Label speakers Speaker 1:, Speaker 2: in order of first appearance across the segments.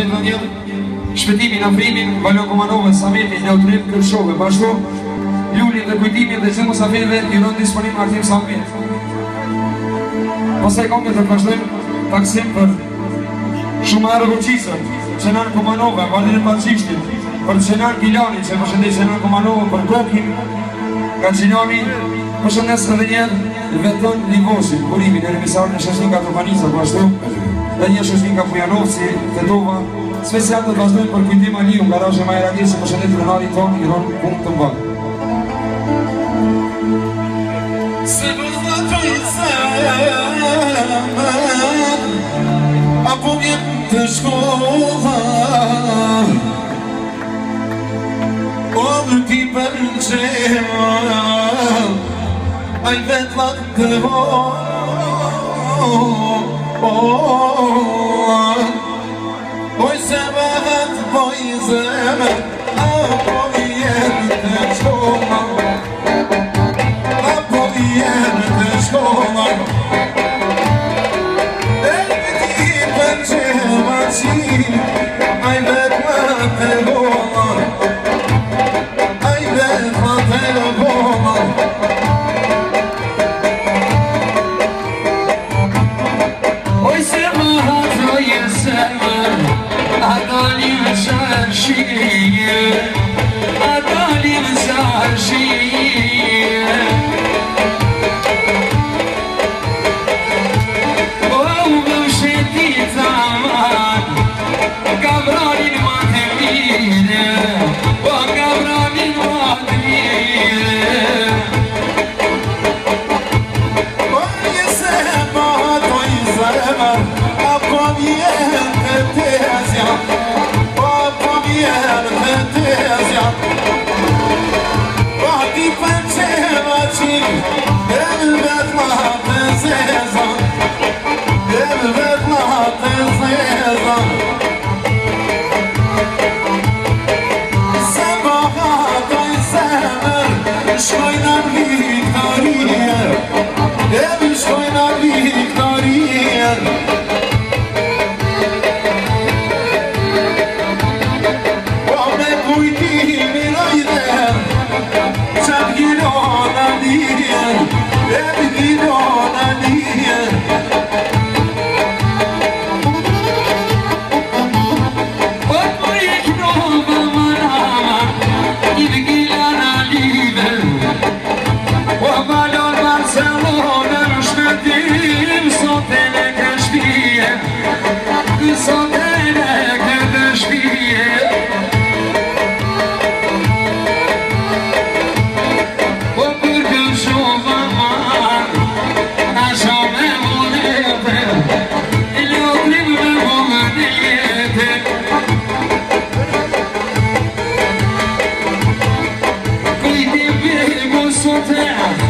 Speaker 1: Shëndet në njëllë, shpëtimin, afrimin, valjo komanove, sametit, ljautrim, kërshove, bashko, ljullin dhe kujtimin dhe qëmë safeve, i rëndë disponim artim samet. Pasaj kongët të pashdojmë taksim për shumë arë rëgjësën, qenar komanove, valjën e pacishtin, për qenar Kilani që përshëndet qenar komanove, për kokin, ka qenjami, përshëndet së vetën Ligosin, kurimin, e remisarën e shështin ka të panisa, po dhe një shësvin ka fuja po në ofësi, këtova, sve se atë dhe vazdojmë për kujtima një, në garazhe majëra se përshën e të dënhari, të kumë të më Se më zdojtë për i zemë, të shkoha, o dhe ti për a në vetë lakë të vohë, Oy zemet, oy zemet Apo yerde çoğlan Apo yerde çoğlan Elbeti pençeme çiğ Ay vetme telon عدالي مسعر شيء Soy tan vital downtown.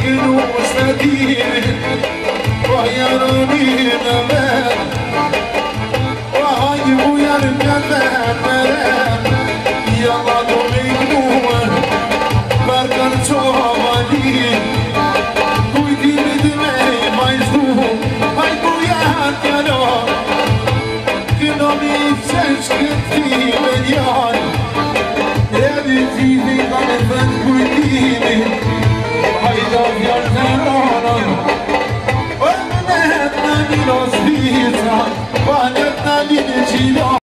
Speaker 1: الفلوس مدينة ويا ربي ممان وعجب يا الجمال ملان يلا دوري نور بركان صومالي كويتي بدمي ما يزور هايكو يا كنو كنو بيفسش كتير مليان يا بيتي في قلبك